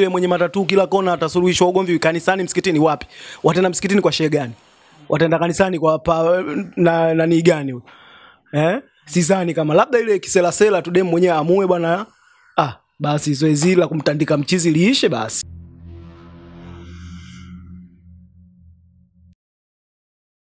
yule mwenye matatu kila kona atasuluhishwa ugomvi kanisani, msikitini, wapi? Wataenda msikitini kwa shehe gani? Wataenda kanisani kwa pa, na nani gani huyo? Eh? Sidhani kama labda ile kiselasela tu dem mwenyewe amue bwana. Ah, basi zoezi la kumtandika mchizi liishe basi.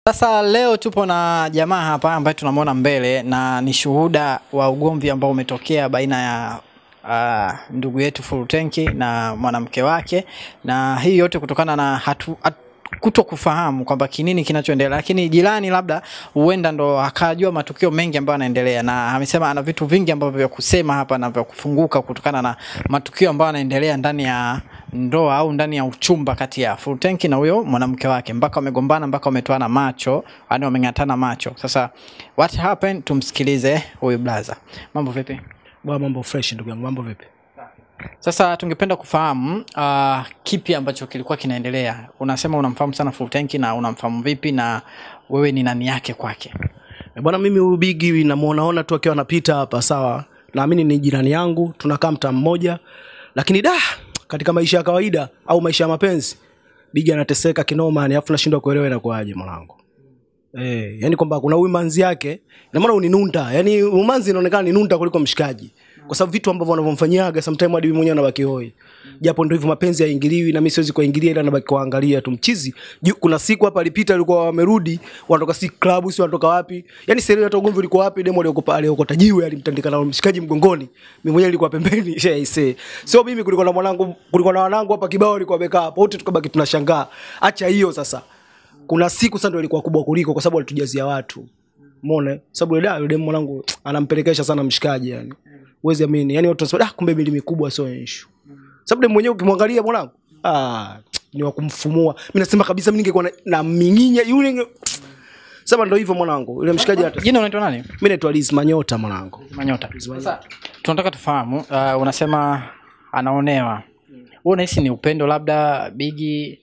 Sasa leo tupo na jamaa hapa ambaye tunamwona mbele na ni shuhuda wa ugomvi ambao umetokea baina ya uh, ndugu yetu Furutenki na mwanamke wake, na hii yote kutokana na hatu, hatu kuto kufahamu kwamba kinini kinachoendelea, lakini jirani labda huenda ndo akajua matukio mengi ambayo yanaendelea, na amesema ana vitu vingi ambavyo vya kusema hapa na vya kufunguka kutokana na matukio ambayo yanaendelea ndani ya ndoa au ndani ya uchumba kati ya Furutenki na huyo mwanamke wake, mpaka wamegombana, mpaka wametoana macho, yani wameng'atana macho. Sasa what happened? Tumsikilize huyu blaza. Mambo vipi? Bwana, mambo fresh ndugu yangu, mambo vipi? Sasa tungependa kufahamu uh, kipi ambacho kilikuwa kinaendelea. Unasema unamfahamu sana Full Tank na unamfahamu vipi, na wewe ni nani yake kwake? Eh, Bwana, mimi huyu Bigi namuonaona tu akiwa anapita hapa, sawa. Naamini ni jirani yangu, tunakaa mtaa mmoja, lakini da, katika maisha ya kawaida au maisha ya mapenzi, Bigi anateseka kinoma, ni afu nashindwa kuelewa inakuwaje mwanangu. Eh, yani kwamba kuna uimanzi yake, na maana uninunda, yani umanzi inaonekana ni nunda kuliko mshikaji. Kwa sababu vitu ambavyo wanavyomfanyiaga sometimes hadi mimi mwenyewe anabaki hoi. Japo ndio hivyo mapenzi haingiliwi na mimi siwezi kuingilia ila nabaki kuangalia tu mchizi. Kuna siku hapa alipita alikuwa wamerudi, wanatoka si club si wanatoka wapi? Yaani siri hata ugomvi ulikuwa wapi? Demo aliyoko pale huko tajiwe alimtandika na mshikaji mgongoni. Mimi mwenyewe nilikuwa pembeni. Shaise. So mimi kulikuwa na mwanangu, kulikuwa na wanangu hapa kibao alikuwa amekaa hapo. Wote tukabaki tunashangaa. Acha hiyo sasa kuna siku sasa ndio ilikuwa kubwa kuliko kwa sababu alitujazia watu. Umeona? Sababu yule yule mwanangu anampelekesha sana mshikaji yani. Uwezi amini. Yani watu wanasema ah kumbe mili mikubwa sio issue. Sababu demu mwenyewe ukimwangalia mwanangu ah ni wa kumfumua. Mimi nasema kabisa mimi ningekuwa na, na minginya yule sasa ndio hivyo mwanangu. Yule mshikaji hata Jina unaitwa nani? mimi naitwa Liz Manyota mwanangu. Manyota. Sasa tunataka tufahamu, uh, unasema anaonewa. Wewe unahisi ni upendo, labda Bigi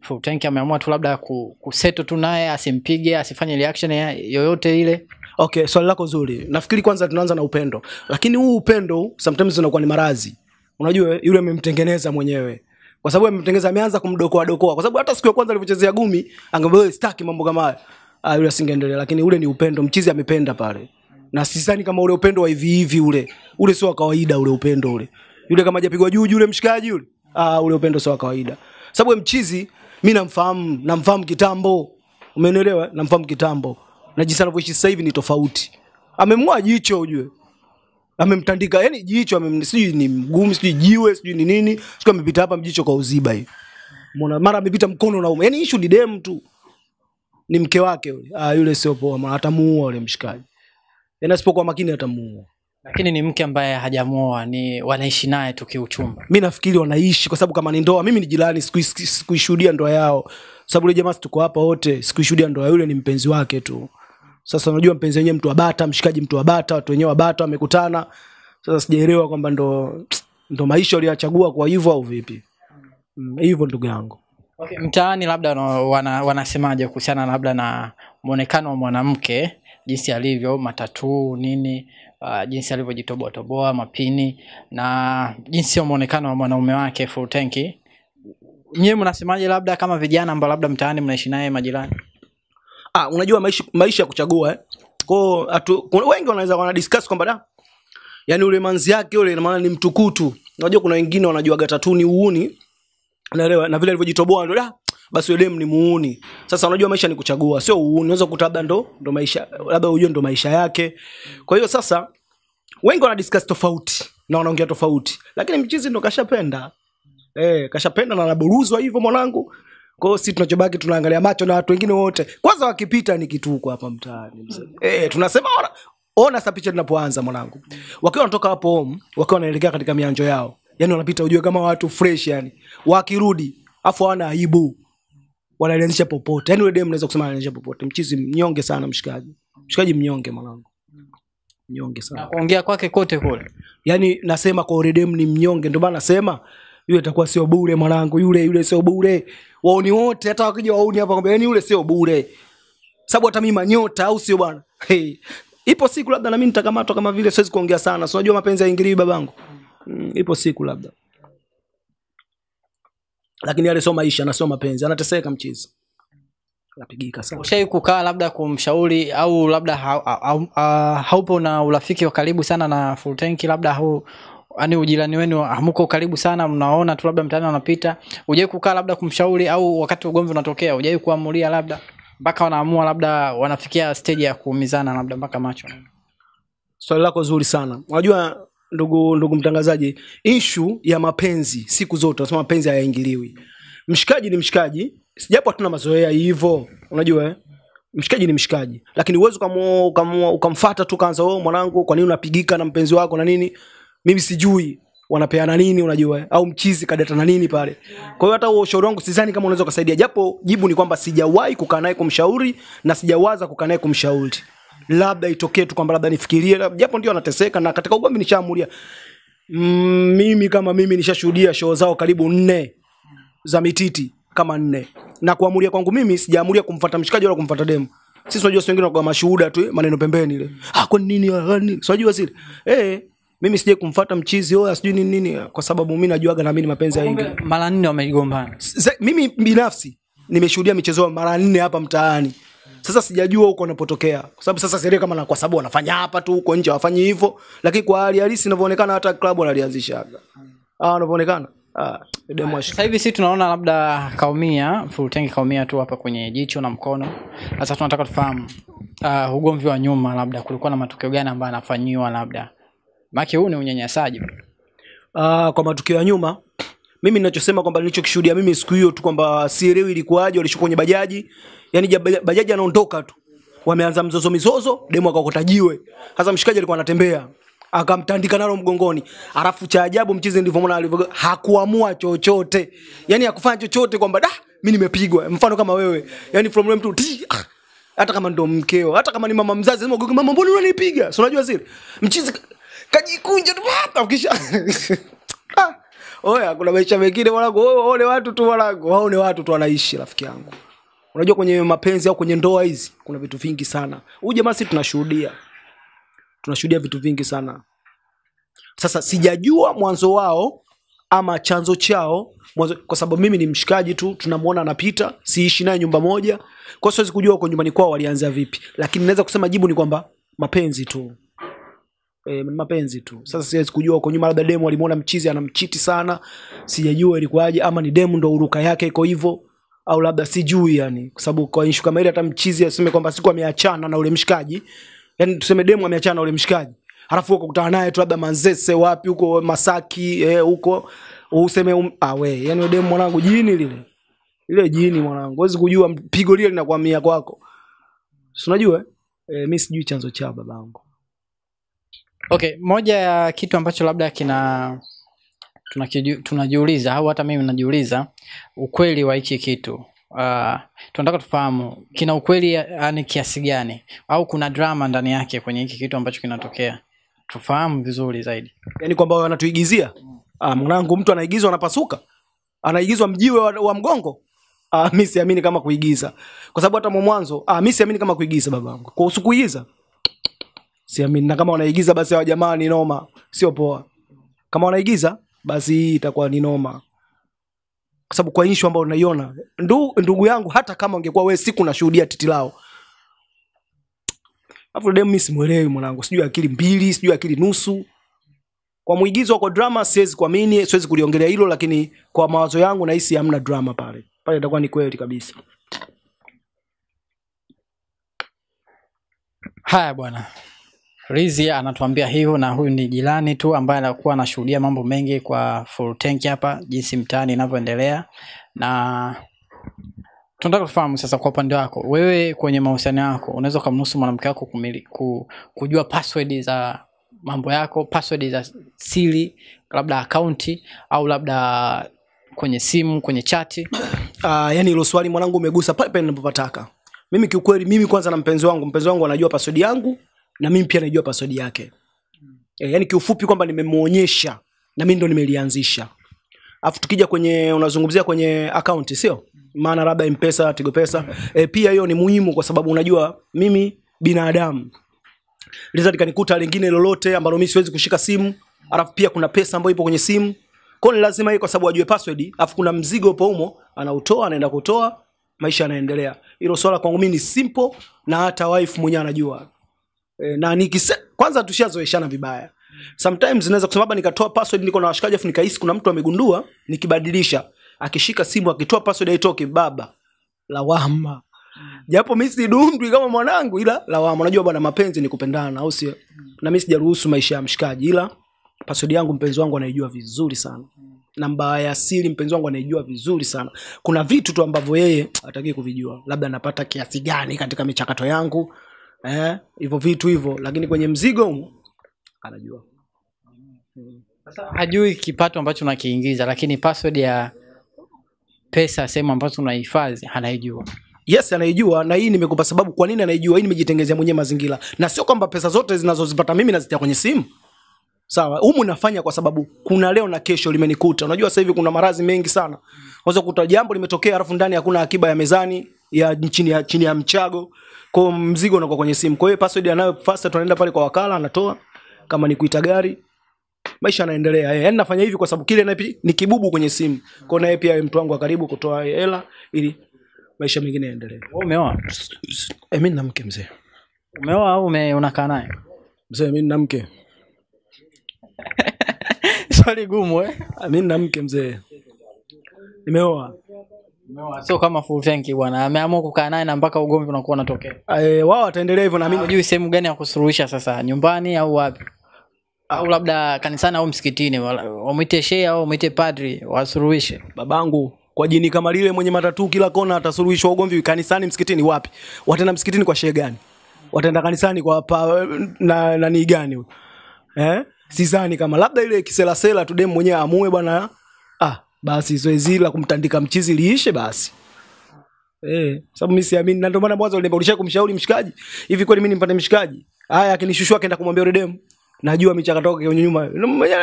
Furutenki ameamua tu labda ku- kuseto tu naye asimpige, asifanye reaction ya- yoyote ile. Okay, swali lako zuri. Nafikiri kwanza tunaanza na upendo, lakini huu upendo sometimes unakuwa ni marazi. Unajua yule amemtengeneza mwenyewe, kwa sababu amemtengeneza, ameanza kumdokoa dokoa, kwa sababu hata siku ya kwanza alivyochezea gumi angemwambia staki mambo kama haya, ah, yule asingeendelea. Lakini ule ni upendo, mchizi amependa pale, na sidhani kama ule upendo wa hivi hivi, ule ule sio kawaida, ule upendo ule. Yule kama hajapigwa juu yule mshikaji yule, ah, ule upendo sio kawaida, sababu mchizi mimi namfahamu, namfahamu kitambo, umenielewa? Namfahamu kitambo na jinsi anavyoishi sasa hivi ni tofauti. Amemng'oa jicho ujue, amemtandika yani jicho, amem sijui ni mgumu, sijui jiwe, sijui ni nini, sijui amepita hapa mjicho kwa uziba hivi, umeona, mara amepita mkono na ume, yani issue ni dem tu, ni mke wake yule. Ah, yule sio poa, atamuua yule mshikaji, yani asipokuwa makini atamuua. Lakini ni mke ambaye hajamuoa, ni wanaishi naye tu kiuchumba. mi nafikiri wanaishi kwa sababu kama ni ndoa mimi ni jirani siku- sikuishuhudia ndoa yao. Sababu yule jamaa tuko hapa wote sikuishuhudia ndoa yule ni mpenzi wake tu. Sasa unajua mpenzi wenyewe mtu wa bata mshikaji mtu wa bata watu wenyewe wa bata wamekutana. Sasa sijaelewa kwamba ndo ndo maisha waliyachagua kwa hivyo au vipi. Mm, hivyo ndugu yangu. Okay, mtaani labda no, wana, wanasemaje kuhusiana labda na mwonekano wa mwanamke jinsi alivyo matatuu nini uh, jinsi alivyojitoboa toboa mapini na jinsi muonekano wa mwanaume wake full tanki. Nyewe mnasemaje labda kama vijana ambao labda mtaani mnaishi naye majirani? ah, unajua maisha, maisha ya kuchagua eh? Kwao wengi wanaweza wana discuss kwamba da yani ule manzi yake ule maana ni mtukutu unajua kuna wengine wanajuaga tatu ni uuni naelewa na vile alivyojitoboa ndio da basi yule ni muuni. Sasa unajua maisha ni kuchagua. Sio uuni unaweza kukuta labda ndo ndo maisha labda ujue ndo maisha yake. Kwa hiyo sasa wengi wana discuss tofauti na wanaongea tofauti. Lakini mchizi ndo kashapenda. Eh kashapenda na anaburuzwa hivyo mwanangu. Kwa hiyo sisi tunachobaki tunaangalia macho na watu wengine wote. Kwanza wakipita ni kituko hapa mtaani. Eh tunasema ona ona sasa picha linapoanza mwanangu. Wakiwa wanatoka hapo home wakiwa wanaelekea katika mianjo yao. Yani wanapita ujue kama watu fresh yani. Wakirudi afu hawana aibu wanaelezesha popote. Yani ule dem naweza kusema analianzisha popote. Mchizi mnyonge sana mshikaji. Mshikaji mnyonge mwanangu. Mnyonge Na sana. Kuongea kwake kote kule. yani nasema kwa Oredem ni mnyonge ndio maana nasema yule atakuwa sio bure mwanangu. Yule yule sio bure. Waoni wote hata wakija waoni hapa kwamba yani yule sio bure. Sababu hata mimi manyota au sio bwana? Hey. ipo siku labda na mimi nitakamatwa kama vile siwezi kuongea sana. Si unajua mapenzi yaingilii babangu? Mm, ipo siku labda lakini yale sio maisha na sio mapenzi anateseka mchizi anapigika sana. Ushai kukaa labda kumshauri au labda ha, ha, ha, ha, haupo na urafiki wa karibu sana na full tank labda hau yani ujirani wenu amuko karibu sana mnaona tu labda mtaani anapita ujai kukaa labda kumshauri au wakati ugomvi unatokea ujai kuamulia labda mpaka wanaamua labda wanafikia stage ya kuumizana labda mpaka macho? Swali lako zuri sana. Unajua ndugu ndugu mtangazaji ishu ya mapenzi siku zote nasema mapenzi hayaingiliwi. Mshikaji ni mshikaji japo hatuna mazoea hivyo unajua eh? mshikaji ni mshikaji. Lakini uwezi ukamfata tu kaanza oh, mwanangu kwa nini unapigika na mpenzi wako na nini? Mimi sijui wanapeana nini unajua eh? au mchizi kadata na nini pale. Kwa hiyo hata huo ushauri wangu sidhani kama unaweza ukasaidia. Japo jibu ni kwamba sijawahi kukaa naye kumshauri na sijawaza kukaa naye kumshauri labda itokee tu kwamba labda nifikirie japo ndio anateseka na katika ugomvi nishaamulia mm, mimi kama mimi nishashuhudia show zao karibu nne za mititi kama nne. Na kuamulia kwangu mimi sijaamulia kumfuata mshikaji wala kumfuata demu. Sisi unajua wengine wako mashuhuda tu eh, maneno pembeni ile. Ah kwa nini ah, sio si unajua zile. eh mimi sije kumfuata mchizi oya sijui nini nini kwa sababu mimi najuaga na mimi mapenzi haingi mara nne wamegombana. Mimi binafsi nimeshuhudia michezo mara nne hapa mtaani sasa sijajua huko anapotokea kwa sababu sasa sielewi kama na kwa sababu wanafanya hapa tu huko nje hawafanyi hivyo. Lakini kwa hali halisi inavyoonekana hata klabu wanalianzishaga. Ah wanavyoonekana ah demo sasa hivi si tunaona labda kaumia full tank kaumia tu hapa kwenye jicho na mkono. Sasa tunataka tufahamu uh, ugomvi wa nyuma labda kulikuwa na matukio gani ambayo anafanyiwa labda? Maki huu ni unyanyasaji. Ah, kwa matukio ya nyuma mimi ninachosema kwamba nilichokishuhudia mimi siku hiyo tu kwamba sielewi ilikuwaje walishuka kwenye bajaji. Yani bajaji anaondoka tu. Wameanza mzozo mizozo demu akakota jiwe. Sasa mshikaji alikuwa anatembea akamtandika nalo mgongoni. Alafu cha ajabu mchizi nilivyomwona alivyo hakuamua chochote. Yani hakufanya chochote kwamba da mimi nimepigwa. Mfano kama wewe. Yani from mtu ah, hata kama ndo mkeo hata kama ni mama mzazi sema mama mbona unanipiga? Si unajua zile mchizi kajikunja tu hapa kisha Ah, oya kuna maisha mengine mwanangu. Waone watu tu mwanangu. Waone watu tu wanaishi rafiki yangu. Unajua kwenye mapenzi au kwenye ndoa hizi kuna vitu vingi sana. Huyu jamaa si tunashuhudia. Tunashuhudia vitu vingi sana. Sasa sijajua mwanzo wao ama chanzo chao. Mwanzo, kwa sababu mimi ni mshikaji tu tunamwona anapita siishi naye nyumba moja. Kwa siwezi kujua huko nyumbani kwao walianza vipi. Lakini naweza kusema jibu ni kwamba mapenzi tu e, mapenzi tu. Sasa siwezi kujua huko nyuma labda demu alimuona mchizi anamchiti sana. Sijajua ilikuwaje ama ni demu ndo uruka yake iko hivyo au labda sijui yani kwa sababu kwa issue kama ile hata mchizi aseme kwamba siku ameachana na ule mshikaji. Yani tuseme demu ameachana na ule mshikaji. Halafu huko kukutana naye tu labda manzese wapi huko masaki eh, huko. Useme um, ah we yani demu mwanangu jini lile. Ile jini mwanangu huwezi kujua pigo lile linakwamia kwako. Si unajua eh? mimi mi sijui chanzo cha babangu okay moja ya kitu ambacho labda kina tunajiuliza au hata mimi najiuliza ukweli wa hiki kitu. Uh, tunataka tufahamu kina ukweli yani kiasi gani? Au kuna drama ndani yake kwenye hiki kitu ambacho kinatokea? Tufahamu vizuri zaidi. Yani kwamba wanatuigizia. Ah, mwanangu mtu anaigizwa anapasuka. Anaigizwa mjiwe wa, wa mgongo. Ah, mi siamini kama kuigiza. Kwa sababu hata mwa mwanzo ah, mi siamini kama kuigiza babangu. Kwa usikuigiza siamini na kama wanaigiza basi hawa jamaa ni noma. Sio poa. Kama wanaigiza basi hii itakuwa ni noma. Kwa sababu kwa issue ambayo unaiona ndu, ndugu yangu hata kama ungekuwa wewe siku nashuhudia titi lao. Afu demu mimi simuelewi mwanangu. Sijui akili mbili sijui akili nusu. Kwa mwigizo kwa drama siwezi kuamini siwezi kuliongelea hilo lakini kwa mawazo yangu nahisi hamna drama pale. Pale itakuwa ni kweli kabisa. Haya bwana rizi anatuambia hivyo na huyu ni jirani tu ambaye anakuwa anashuhudia mambo mengi kwa full tank hapa jinsi mtaani inavyoendelea. Na tunataka kufahamu sasa kwa upande wako wewe kwenye mahusiano yako unaweza ukamruhusu mwanamke wako kujua password za mambo yako password za siri labda akaunti au labda kwenye simu kwenye chati uh, yani hilo swali mwanangu umegusa pale pale ninapopataka. Mimi kiukweli mimi kwanza na mpenzi wangu mpenzi wangu anajua password yangu na mimi pia najua password yake. Mm. e, yani kiufupi kwamba nimemuonyesha na mimi ndo nimelianzisha. Alafu tukija kwenye unazungumzia kwenye akaunti sio? Maana labda mpesa tigo pesa. E, pia hiyo ni muhimu kwa sababu unajua mimi binadamu. Liza nikanikuta lingine lolote ambalo mi siwezi kushika simu alafu pia kuna pesa ambayo ipo kwenye simu. Kwa ni lazima hiyo kwa sababu ajue password alafu kuna mzigo upo humo anautoa anaenda kutoa maisha yanaendelea. Hilo swala kwangu mimi ni simple na hata wife mwenyewe anajua e, na nikise kwanza tushazoeshana vibaya. Sometimes naweza kusema baba nikatoa password niko na washikaji afu nikahisi kuna mtu amegundua nikibadilisha. Akishika simu akitoa password haitoki. Baba lawama. Japo mi sidundwi kama mwanangu ila lawama. Unajua bwana mapenzi ni kupendana au sio? Na mi sijaruhusu maisha ya mshikaji ila password yangu mpenzi wangu anaijua vizuri sana. Namba ya siri mpenzi wangu anaijua vizuri sana. Kuna vitu tu ambavyo yeye hataki kuvijua. Labda anapata kiasi gani katika michakato yangu eh, hivyo vitu hivyo lakini kwenye mzigo anajua. Sasa hajui kipato ambacho unakiingiza lakini password ya pesa sehemu ambazo unahifadhi anaijua. Yes anaijua na hii nimekupa sababu kwa nini anaijua hii nimejitengezea mwenyewe mazingira. Na sio kwamba pesa zote zinazozipata mimi nazitia kwenye simu. Sawa humu nafanya kwa sababu kuna leo na kesho limenikuta. Unajua sasa hivi kuna maradhi mengi sana. Unaweza kukuta jambo limetokea alafu ndani hakuna akiba ya mezani ya chini ya, chini ya mchago. Kwa mzigo unakuwa kwenye simu. Kwa hiyo password anayo fast tunaenda pale kwa wakala anatoa. Kama ni kuita gari maisha yanaendelea. Eh. yaani nafanya hivi kwa sababu kile naye ni kibubu kwenye simu. Kwa naye pia mtu wangu wa karibu kutoa hela ili maisha mengine yaendelee. Wewe umeoa? Eh, mimi na mke mzee. Umeoa au ume- unakaa naye? Mzee mimi na mke. Swali gumu eh? Mimi na mke mzee. Nimeoa sio kama full tank bwana. Ameamua kukaa naye na mpaka ugomvi unakuwa unatokea. Eh, wao wataendelea hivyo na mimi najui sehemu gani ya kusuluhisha sasa. Nyumbani au wapi? Au labda kanisani au msikitini. Wamwite shehe au wamwite padri wasuluhishe. Babangu kwa jini kama lile mwenye matatu kila kona atasuluhishwa ugomvi kanisani msikitini wapi? Wataenda msikitini kwa shehe gani? Wataenda kanisani kwa pa, na nani gani huyo? eh? Sizani kama labda ile kiselasela tu dem mwenyewe amue bwana. Ah basi zoezi la kumtandika mchizi liishe basi Eh, sababu mimi siamini na ndio maana mwanzo niliambia ulisha kumshauri mshikaji. Hivi kweli mimi nimpate mshikaji? Haya akinishushua akaenda kumwambia yule demu. Najua michakato yake kwenye nyuma.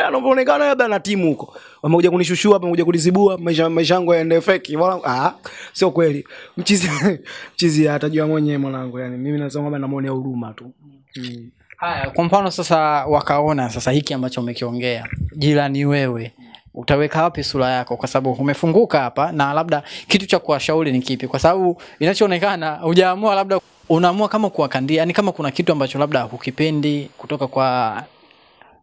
Anaonekana labda na timu huko. Wamekuja kunishushua hapa, wamekuja kunizibua, maisha maisha yangu yaende fake. Wala ah, sio kweli. Mchizi mchizi atajua mwenyewe mwanangu. Yani mimi nasema kwamba namuonea huruma tu. Mm. haya kwa mfano sasa wakaona sasa hiki ambacho umekiongea jirani wewe utaweka wapi sura yako kwa sababu umefunguka hapa na labda kitu cha kuwashauri ni kipi kwa sababu inachoonekana hujaamua labda unaamua kama kuwakandia yani kama kuna kitu ambacho labda hukipendi kutoka kwa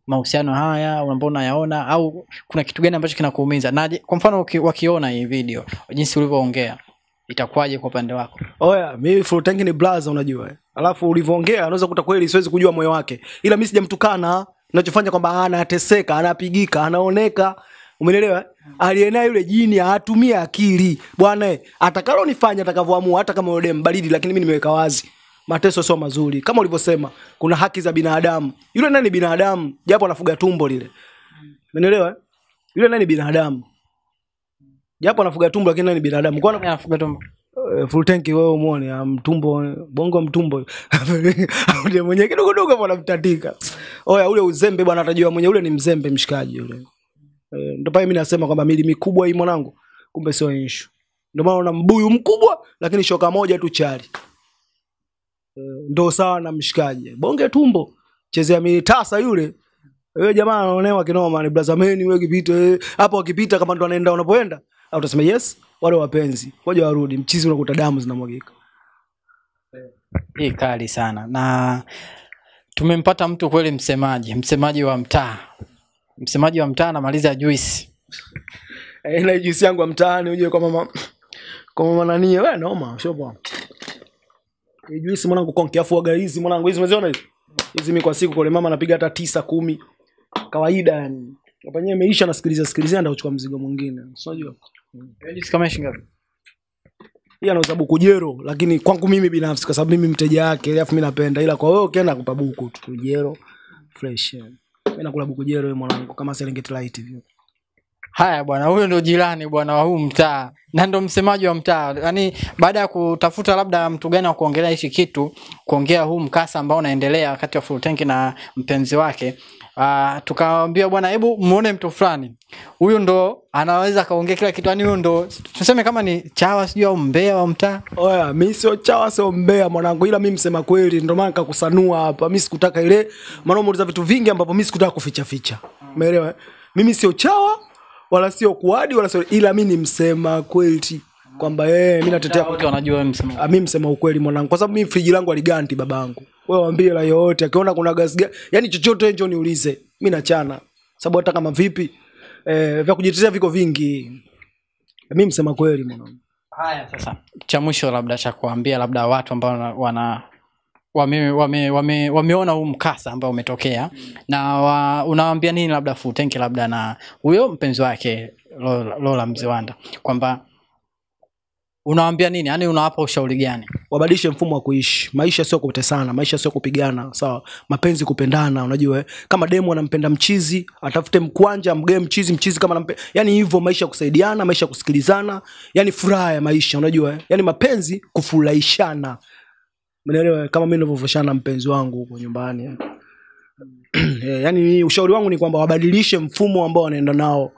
mahusiano haya ambao unayaona au kuna kitu gani ambacho kinakuumiza na kwa mfano wakiona hii video jinsi ulivyoongea itakuwaje kwa upande wako Oya, mimi full tank ni blaza unajua. Alafu ulivyoongea anaweza kuta kweli siwezi kujua moyo wake. Ila mimi sijamtukana. Nachofanya kwamba anateseka, anapigika, anaoneka. Umeelewa? Aliyena Aliyenaye yule jini atumie akili. Bwana, eh, atakalonifanya atakavyoamua hata kama yule mbaridi lakini mimi nimeweka wazi. Mateso sio mazuri. Kama ulivyosema, kuna haki za binadamu. Yule nani binadamu, japo anafuga tumbo lile. Umeelewa? eh? Yule nani binadamu. Japo anafuga tumbo lakini nani binadamu. Kwa nani anafuga tumbo? Eh, full tank wewe umuone ah, mtumbo bongo mtumbo mwenye kidogo dogo bwana mtatika. oya ule uzembe bwana atajua mwenye ule ni mzembe mshikaji yule eh, ndio pale mimi nasema kwamba mili mikubwa hii mwanangu kumbe sio issue. Ndio maana una mbuyu mkubwa lakini shoka moja tu chali ndo ndio sawa na mshikaji. Bonge tumbo. Chezea mili tasa yule. Wewe jamaa anaonewa kinoma ni blazameni wewe kipita eh, hapo akipita kama ndo anaenda unapoenda au utasema yes wale wapenzi waje warudi. Mchizi unakuta damu zinamwagika. Hii kali sana. Na tumempata mtu kweli msemaji msemaji wa mtaa msemaji wa mtaa anamaliza juice eh, na juisi yangu ya mtaani uje kwa mama kwa mama nani? Wewe noma sio poa. Hii juisi mwanangu konki afu waga hizi mwanangu hizi umeziona hizi? Hizi mimi kwa siku kule mama anapiga hata tisa kumi. Kawaida yani. Hapa nyewe imeisha nasikiliza sikilizia ndio kuchukua mzigo mwingine. Unajua? Juisi kama shilingi ngapi? hii anauza buku jero lakini kwangu mimi binafsi kwa sababu mimi mteja wake alafu mimi napenda ila kwa wewe ukienda kupa buku tu jero fresh yani. Mimi nakula buku jero wewe mwanangu kama Serengeti light hivi haya bwana huyo ndo jirani bwana wa huu mtaa na ndo msemaji wa mtaa. Yaani baada ya kutafuta labda mtu gani wa kuongelea hichi kitu kuongea huu mkasa ambao unaendelea kati ya full tank na mpenzi wake uh, tukawaambia bwana hebu muone mtu fulani. Huyu ndo anaweza kaongea kila kitu. Yani huyu ndo tuseme kama ni chawa sijui au mbea wa mtaa. Oya, mimi sio chawa sio mbea mwanangu, ila mimi msema kweli, ndio maana nikakusanua hapa. Mimi sikutaka ile, maana umeuliza vitu vingi ambavyo mimi sikutaka kuficha ficha, umeelewa? Mimi sio chawa wala sio kuadi wala sio ila mi ni msema kweli kwamba yeye mi natetea wote wanajua wewe msema mimi mi msema ukweli mwanangu kwa sababu mi friji langu aliganti babangu. Wewe waambie la yoyote akiona kuna gas gani yani chochote njoo niulize mi nachana. Sababu hata kama vipi eh, vya kujitetea viko vingi. Mi msema kweli mwanangu. Haya sasa cha mwisho labda cha kuambia labda watu ambao wana wame, wame, wame, wameona huu mkasa ambao umetokea mm. na wa, unawaambia nini labda futenki labda na huyo mpenzi wake lola, lola mziwanda kwamba unawambia nini yaani unawapa ushauri gani wabadilishe mfumo wa kuishi maisha sio kutesana maisha sio kupigana sawa mapenzi kupendana unajua eh? kama demu anampenda mchizi atafute mkwanja mgee mchizi mchizi kama nampe yani hivyo maisha ya kusaidiana maisha ya kusikilizana yani furaha ya maisha unajua eh? yani mapenzi kufurahishana umeelewa kama mimi nilivyovoshana mpenzi wangu huko nyumbani. Eh. Eh, yani ushauri wangu ni kwamba wabadilishe mfumo ambao wanaenda nao.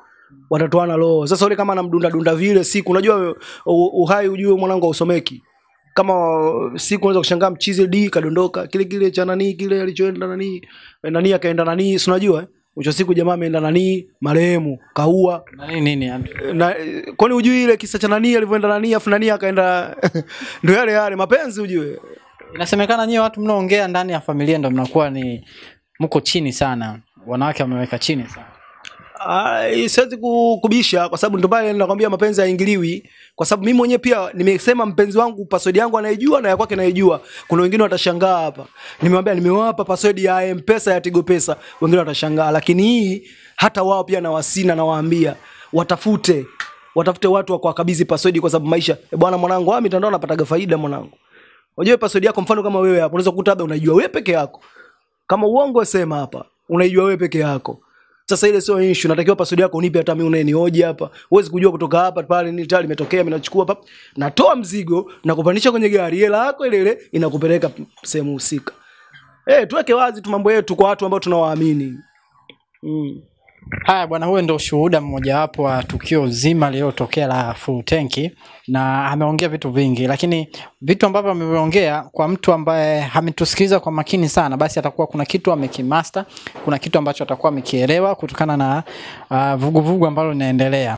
Watatoana roho. Sasa ule kama anamdunda dunda vile siku unajua uhai ujue mwanangu hausomeki. Kama siku unaweza kushangaa mchizi d kadondoka kile kile cha nanii kile alichoenda nani nani akaenda nanii si unajua eh? mwisho siku jamaa ameenda nanii marehemu kaua. Na nini nini na kwani ujui ile kisa cha nanii alivyoenda nanii afu nanii akaenda? Ndo yale yale mapenzi ujue inasemekana nyie watu mnaongea ndani ya familia ndo mnakuwa ni mko chini sana. Wanawake wameweka chini sana. Ah, siwezi kukubisha kwa sababu ndo pale nakwambia mapenzi haingiliwi. Kwa sababu mimi mwenyewe pia nimesema mpenzi wangu password yangu anaijua na ya kwake naijua. Kuna wengine watashangaa hapa. Nimewambia nimewapa password ya mpesa ya tigo pesa. Wengine watashangaa. Lakini hii hata wao pia nawasina nawaambia watafute. Watafute watu wa kuwakabidhi password kwa sababu maisha. E bwana mwanangu wa mitandao napataga faida mwanangu unajua password yako mfano kama wewe hapo unaweza kukuta labda unaijua wewe peke yako. Kama uongo sema hapa unaijua wewe peke yako. Sasa ile sio issue natakiwa password yako unipe hata mimi unayenioje hapa. Huwezi kujua kutoka hapa pale ni tayari imetokea mimi nachukua hapa. Natoa mzigo na kupandisha kwenye gari hela yako ile ile inakupeleka sehemu husika. Eh tuweke wazi tu mambo yetu kwa watu ambao tunawaamini. Mm. Haya bwana huyo ndo ushuhuda mmojawapo wa tukio zima lililotokea la full tanki na ameongea vitu vingi lakini vitu ambavyo ameviongea kwa mtu ambaye ametusikiliza kwa makini sana basi atakuwa kuna kitu amekimaster kuna kitu ambacho atakuwa amekielewa kutokana na ah, vuguvugu uh, ambalo linaendelea